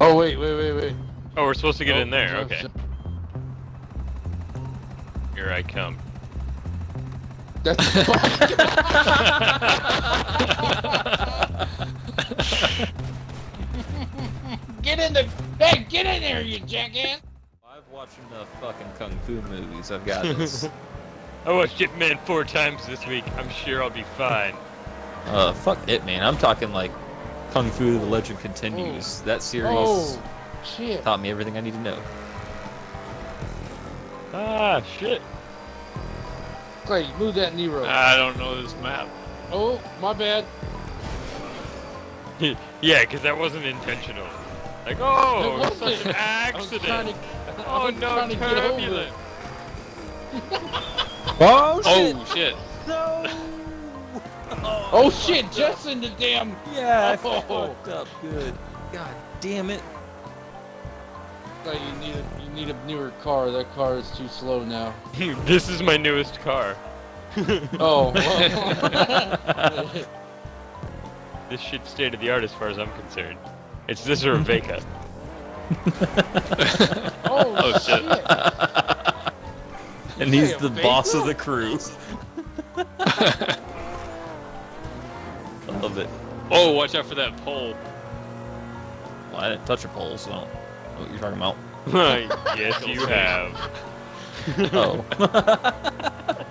Oh wait, wait, wait, wait. Oh, we're supposed to get Oh, in there. Okay. shit. Here I come. That's Get in the Hey, get in there, you jackass! I've watched enough fucking kung fu movies. I've got this. I watched Ip Man four times this week. I'm sure I'll be fine. uh, fuck it, man. I'm talking like Kung Fu: The Legend Continues. That series Oh shit. taught me everything I need to know. Ah, shit. Clay, move that Nero. I don't know this map. oh, my bad. yeah, because that wasn't intentional. Like, oh, It such wasn't. an I was trying accident. to, Oh no, trying to get over turbulent. it. Oh Oh shit! No! Oh shit, just in the damn. Yeah, I Oh. fucked up good. God damn it. Clay, you need a, you need a newer car. That car is too slow now. this is my newest car. Oh. Well. This shit's state of the art as far as I'm concerned. It's this or a Vega. oh, Oh, shit. and he's the boss of the crew. Love it. Oh, watch out for that pole. Well, I didn't touch a pole, so I don't know what you're talking about. yes, you have. Oh.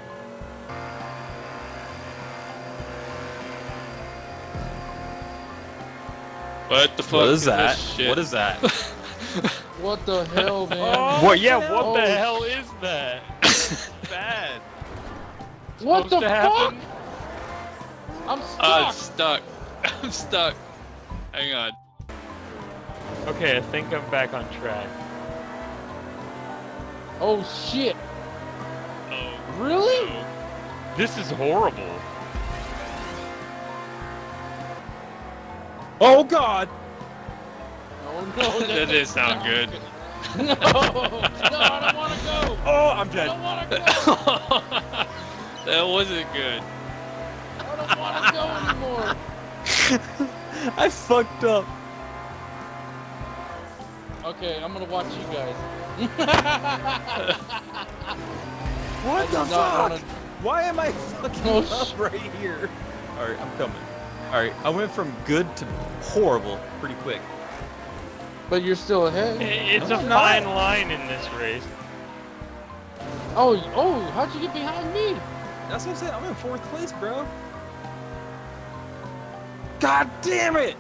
What the fuck? what is that? This shit? What is that? what the hell, man? what? Yeah, what Oh, the hell is that? Bad. what the supposed to fuck? happen? I'm stuck. Ah, it's stuck. I'm stuck. Hang on. Okay, I think I'm back on track. oh shit. Oh. Really? no. This is horrible. oh god! Oh no. That didn't sound good. No, no, I don't want to go. Oh, I'm I dead. don't want to go. that wasn't good. I don't want to go anymore. I fucked up. Okay, I'm gonna watch you guys. What the fuck? wanna- Why am I fucking Oh, up right here? Alright, I'm coming. Alright, I went from good to horrible pretty quick. But you're still ahead. It's No, a I'm not. fine line in this race. Oh, oh, how'd you get behind me? That's what I'm saying. I'm in fourth place, bro. God damn it!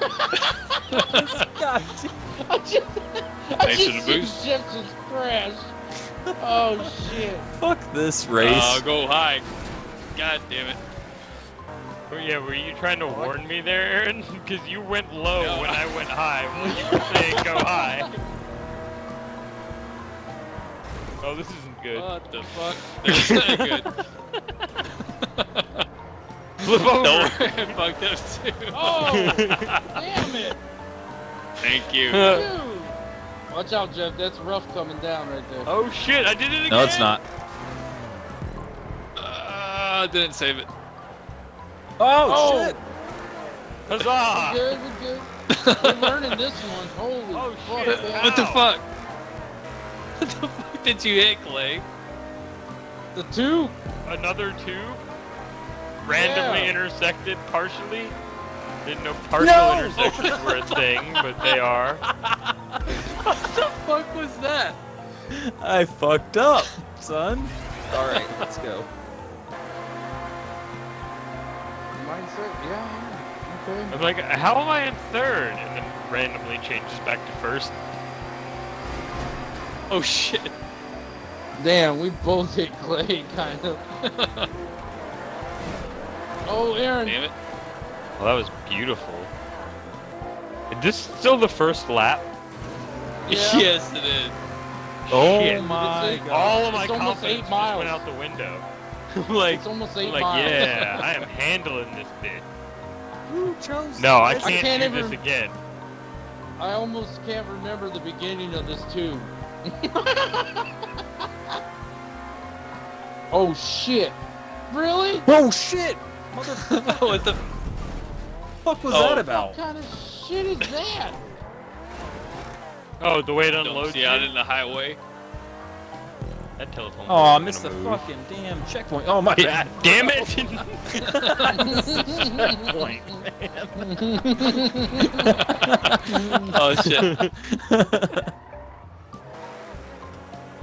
God damn I just, I Thanks just the see boost. Jeff just crash. Oh shit. Fuck this race. Uh, go high. God damn it. Oh, yeah, were you trying to warn me there, Aaron? Because you went low No. when I went high. When you were saying go high. Oh, this isn't good. What the fuck? That's not good. Flip over. Don't worry, I fucked up too. Oh, damn it. Thank you. Dude. Watch out, Jeff. That's rough coming down right there. Oh shit, I did it again. no, it's not. Uh, didn't save it. Oh, Oh. shit! We're Huzzah! good, we're good. We're learning this one. Holy Oh, fuck, shit. man. What the fuck? What the fuck did you hit, Clay? The two? Another two? Randomly Yeah. intersected partially? Didn't know partial No! intersections were a thing, but they are. What the fuck was that? I fucked up, son. Alright, let's go. Mindset? Yeah. Okay. I'm like, how am I in third? And then randomly changes back to first. Oh shit. Damn, we both hit Clay, kind of. oh, Aaron. Damn it. Well, that was beautiful. Is this still the first lap? Yeah. Yes, it is. Oh Shit. my god. All of my It's confidence just went out the window. like, It's almost eight like miles. yeah, I am handling this bitch. Who chose No, I can't, can't do even- this again. I almost can't remember the beginning of this tube. oh shit! Really? Oh shit! Mother what the? fuck was Oh. that about? What kind of shit is that? Oh, the way it Don't unloads. see out in the highway. That telephone. Oh, I missed the move. fucking damn checkpoint. Oh my god! Damn it! checkpoint, Oh shit.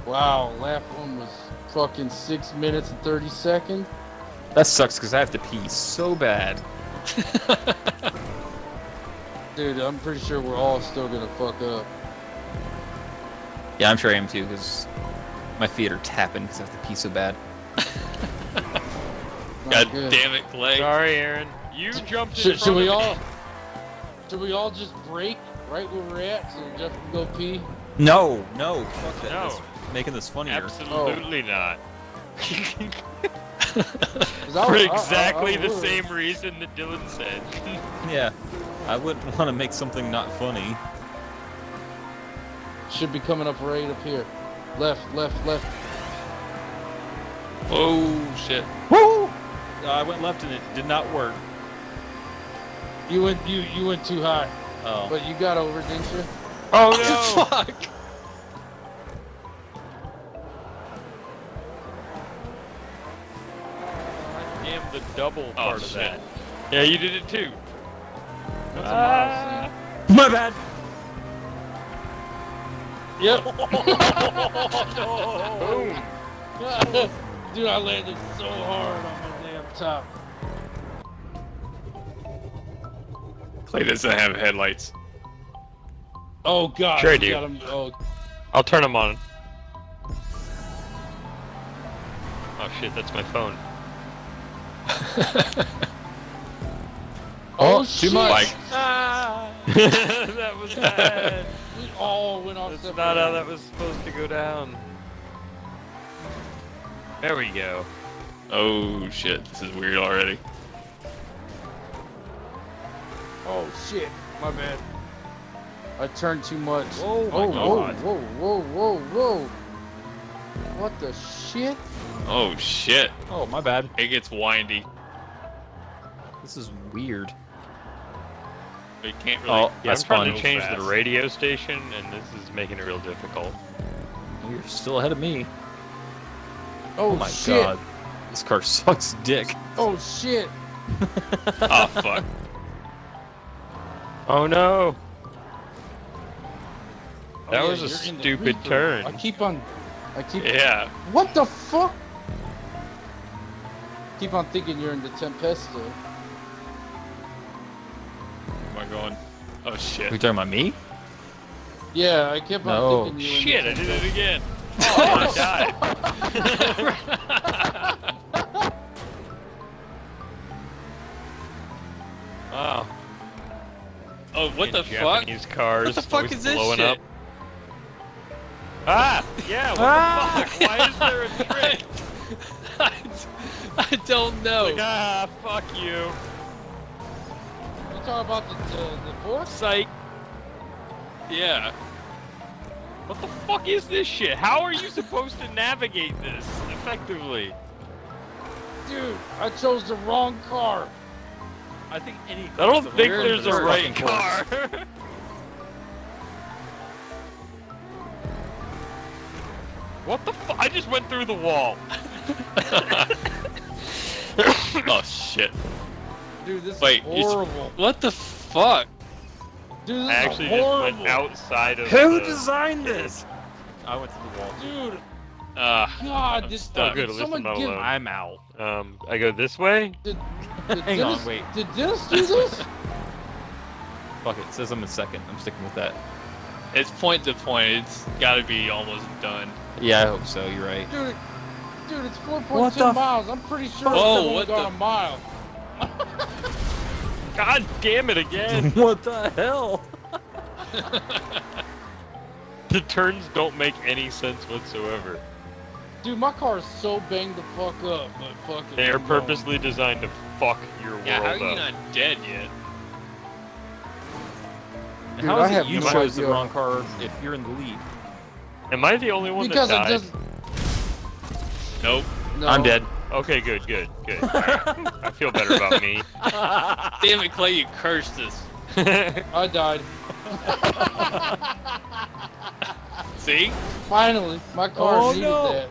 Wow, lap one was fucking six minutes and thirty seconds. That sucks because I have to pee so bad. Dude, I'm pretty sure we're all still gonna fuck up. Yeah, I'm sure I am too because my feet are tapping because I have to pee so bad. God good. damn it, Clay. Sorry, Aaron. You jumped in Should, should front we of all? Should we all just break right where we're at so Jeff can go pee? No, no, fuck that. No. That's making this funnier. Absolutely oh. not. 'Cause I- For I- I- exactly the same reason that Dylan said. Yeah, I wouldn't want to make something not funny. Should be coming up right up here. Left, left, left. Oh shit. Woo! Uh, I went left and it did not work. You went you you went too high, Oh. but you got over, didn't you? Oh Fuck. Double Oh, part of shit. that. Yeah, you did it too. That's ah. a My bad. Yep. Boom. Dude, I landed so hard on my damn top. Clay doesn't have headlights. Oh god. Sure I you do. got him- Oh, I'll turn them on. Oh shit, that's my phone. Oh, too shit. much. Ah! that was bad. We all went off That's separate not how that was supposed to go down. There we go. oh shit, this is weird already. Oh shit. My bad. I turned too much. Oh my oh, whoa, God. whoa, whoa, whoa, whoa. What the shit? Oh shit, Oh, my bad. it gets windy. This is weird. But you can't really. Oh, Yeah, I'm trying to change fast. the radio station, and this is making it real difficult. You're still ahead of me. Oh, Oh my shit. god. This car sucks dick. Oh shit. Oh fuck. Oh no! Oh, That yeah, was a you're in the stupid turn. I keep on. I keep. Yeah. What the fuck? Keep on thinking you're in the Tempesta. Am going? Oh shit. we talking about me? Yeah, I kept on No. thinking you Shit, the I did it again. Oh, I died. Wow. Oh, what the fuck? Japanese cars. What the fuck is this blowing shit? Up. Ah! Yeah, what Ah! the fuck? Why is there a trick? I, I don't know. Like, ah, fuck you. You talking about the the, the force? Psych. yeah. What the fuck is this shit? How are you supposed to navigate this effectively? Dude, I chose the wrong car. I think any. I don't think there's the a right car. what the fuck? I just went through the wall. oh shit. Dude, this Wait, is horrible. What the fuck? Dude, this I is actually just went outside of Who the... designed this? I went through the wall. Dude, Uh, God, I'm this stuck. did Good, at least someone I'm not give, alone. I'm out. Um, I go this way? did, Hang Dennis, on, wait. Did Dennis do this? Fuck it. Says I'm in second. I'm sticking with that. it's point to point. It's gotta be almost done. Yeah, I hope so. You're right. dude, dude, it's 4.2 miles. I'm pretty sure Whoa, it's only what gone the- a mile. God damn it again! what the hell? the turns don't make any sense whatsoever. Dude, my car is so banged the fuck up, but fuck it. They are keep going. purposely designed to fuck your Yeah, how are you up. not dead yet? Dude, how I is have it you no chose the idea. wrong car if you're in the lead? Am I the only one Because that died? doesn't. Nope. No. I'm dead. Okay, good, good, good. Alright. I feel better about me. Damn it, Clay, you cursed us. I died. See? Finally, my car Oh, needed no. that.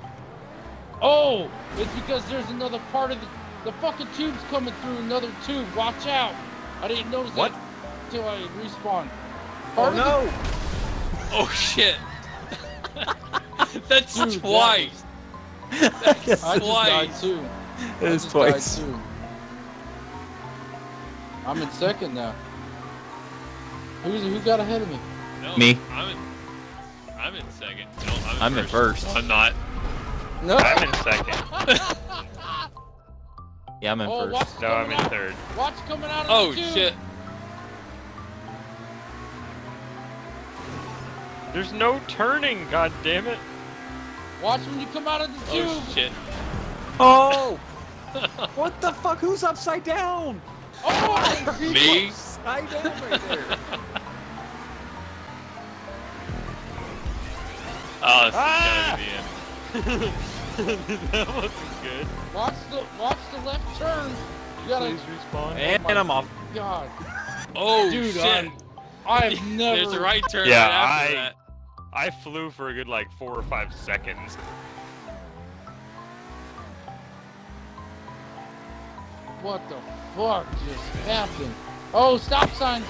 Oh, it's because there's another part of the the fucking tube's coming through another tube. Watch out! I didn't notice What? that until I respawned. Oh Part of the- no! Oh shit. That's Dude, that twice. Yes, I just died Twice. too. it I is just twice. died too. I'm in second now. Who's who got ahead of me? No, Me. I'm in. I'm in second. No, I'm in I'm in first. first. I'm not. No. I'm in second. Yeah, I'm in oh, first. No, I'm in out. third. Watch coming out of Oh the tube. shit. There's no turning, god damn it. Watch when you come out of the tube. Oh shit. Oh! what the fuck? Who's upside down? Oh, Me? Upside down right there. Oh, this Ah! is gotta be in. that wasn't good. watch the watch the left turn. You gotta. Please respawn. And, and I'm off. God, Oh dude, shit. I'm, I've never. There's a right turn Yeah, right after I- that. I flew for a good like four or five seconds. What the fuck just happened? Oh, stop sign.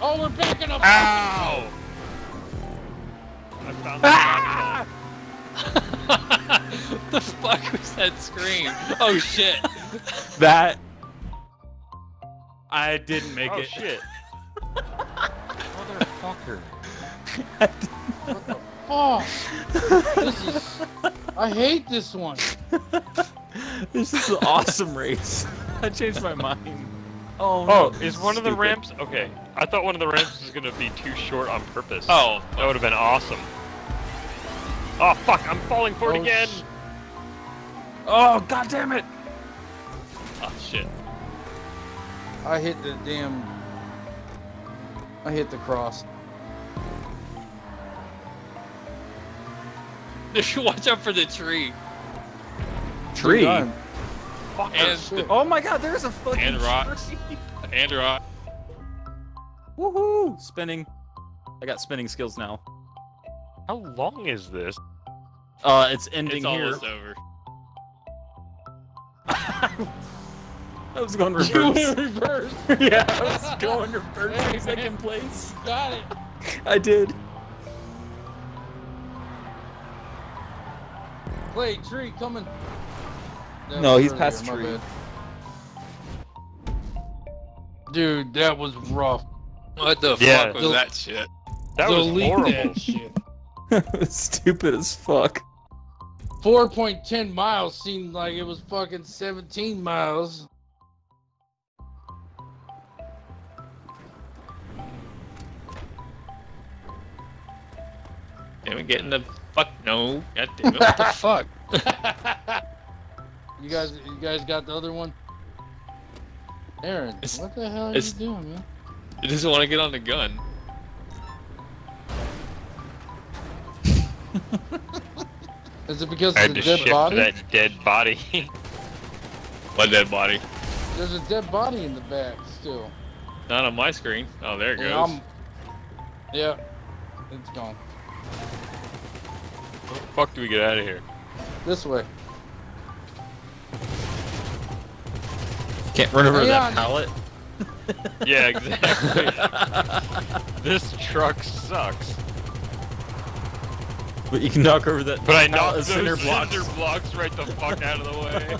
Oh, we're backing up. Ow! I found the ah! what the fuck was that scream? Oh shit. That. I didn't make Oh it. shit. Motherfucker. What the fuck? this is. I hate this one. this is an awesome race. I changed my mind. Oh, Oh, no, is one of the ramps okay? I thought one of the ramps was gonna be too short on purpose. Oh, that would have been awesome. Oh fuck! I'm falling for it Oh, again. Oh, god damn it! oh shit. I hit the damn. I hit the cross. Watch out for the tree. Tree. Dude, I'm- Fuck. And shit. Oh my god, there's a fucking And rocks. tree. and rock. Woohoo! Spinning. I got spinning skills now. How long is this? Uh, it's ending It's here. almost over. I was going You reverse. reverse. yeah, I was going reverse Hey, in second place. Got it. I did. Play tree coming. That No, he's earlier, past my tree. bad. Dude, that was rough. What the Yeah. fuck was Del- that shit? That was horrible. That shit. Stupid as fuck. 4.10 miles seemed like it was fucking 17 miles. Damn it, getting the fuck no. God damn it, what the fuck? you guys, you guys got the other one. Aaron, It's- what the hell are it's- you doing, man? It doesn't want to get on the gun. Is it because I of had the dead body? that dead body. What dead body? There's a dead body in the back still. Not on my screen. Oh, there it And goes. I'm- Yeah, it's gone. How fuck do we get out of here? This way. Can't run over Hang that on. pallet. Yeah, exactly. this truck sucks. But you can knock over that. But I pallet knocked of those cinder cinder blocks. blocks. right the fuck out of the way.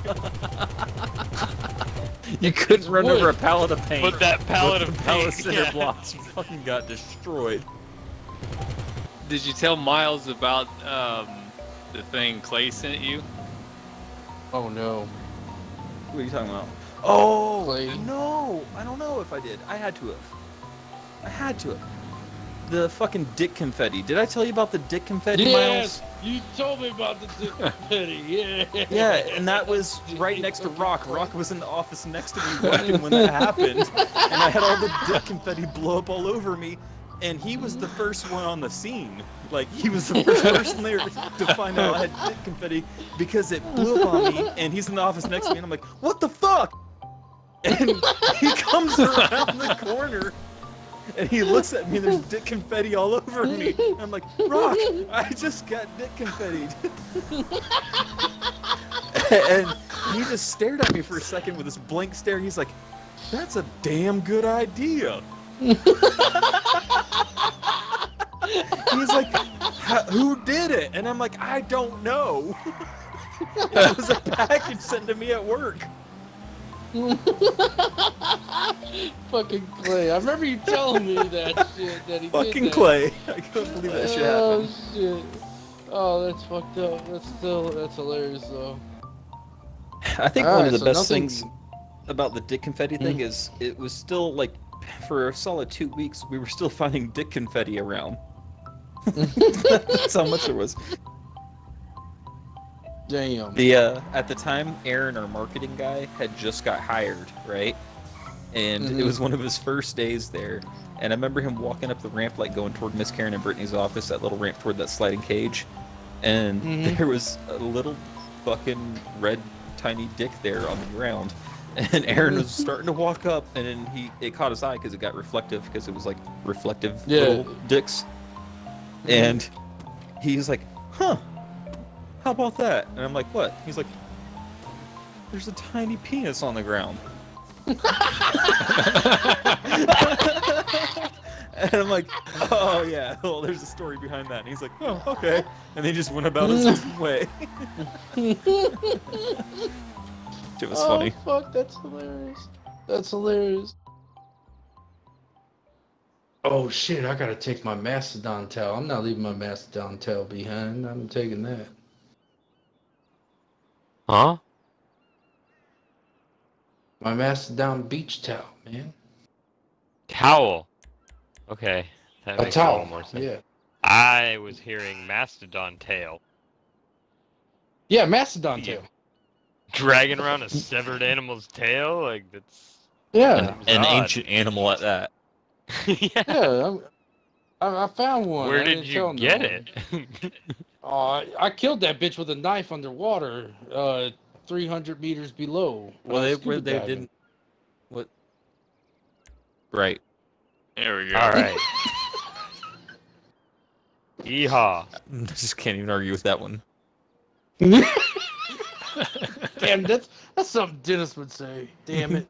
You couldn't It's run wood. over a pallet of paint. But that pallet but of the pallet of paint, cinder yeah. blocks fucking got destroyed. Did you tell Miles about um, the thing Clay sent you? Oh no. What are you talking about? Oh, oh Clay. no! I don't know if I did. I had to have. I had to have. The fucking dick confetti. Did I tell you about the dick confetti, Yes, Miles? you told me about the dick petty. Yeah. Yeah, and that was right next to Rock. Rock was in the office next to me working when that happened, and I had all the dick confetti blow up all over me. And he was the first one on the scene. Like he was the first person there to find out I had dick confetti because it blew up on me. And he's in the office next to me, and I'm like, "What the fuck?" And he comes around the corner, And he looks at me and there's dick confetti all over me. And I'm like, Rock, I just got dick confetti. and he just stared at me for a second with this blank stare. He's like, that's a damn good idea. He's like, who did it? And I'm like, I don't know. it was a package sent to me at work. Fucking Clay. I remember you telling me that shit. That he Fucking did that. Clay. I couldn't believe that shit oh, happened. shit. Oh, that's fucked up. That's still that's hilarious though. I think All one right, of the so best nothing- things about the dick confetti thing hmm. is it was still like for a solid two weeks we were still finding dick confetti around. That's how much there was. Damn. The uh, at the time, Aaron, our marketing guy, had just got hired, right? And it Mhm. was one of his first days there. And I remember him walking up the ramp, like going toward Miss Karen and Brittany's office, that little ramp toward that sliding cage. And Mhm. there was a little fucking red tiny dick there on the ground. And Aaron was starting to walk up, and then he it caught his eye because it got reflective because it was like reflective Yeah. little dicks. And he's like, "Huh? How about that?" And I'm like, "What?" He's like, "There's a tiny penis on the ground." and I'm like, "Oh yeah, well, there's a story behind that." And he's like, "Oh, okay." And he just went about his way. It was oh, funny. fuck, that's hilarious. That's hilarious. Oh shit, I gotta take my mastodon tail. I'm not leaving my mastodon tail behind. I'm taking that. Huh? My mastodon beach towel, man. Towel. Okay. That A makes a towel. little more sense. Yeah. I was hearing mastodon tail. Yeah, mastodon Yeah. tail. Dragging around a severed animal's tail? Like, that's. Yeah. An odd. ancient animal at that. yeah. Yeah. I'm, I, I found one. Where I did you get one. it? Oh, I, I killed that bitch with a knife underwater, uh, 300 meters below. Well, uh, they where they diving. didn't. What? Right. There we go. All right. Yeehaw. I just can't even argue with that one. Damn, that's that's something Dennis would say. Damn it.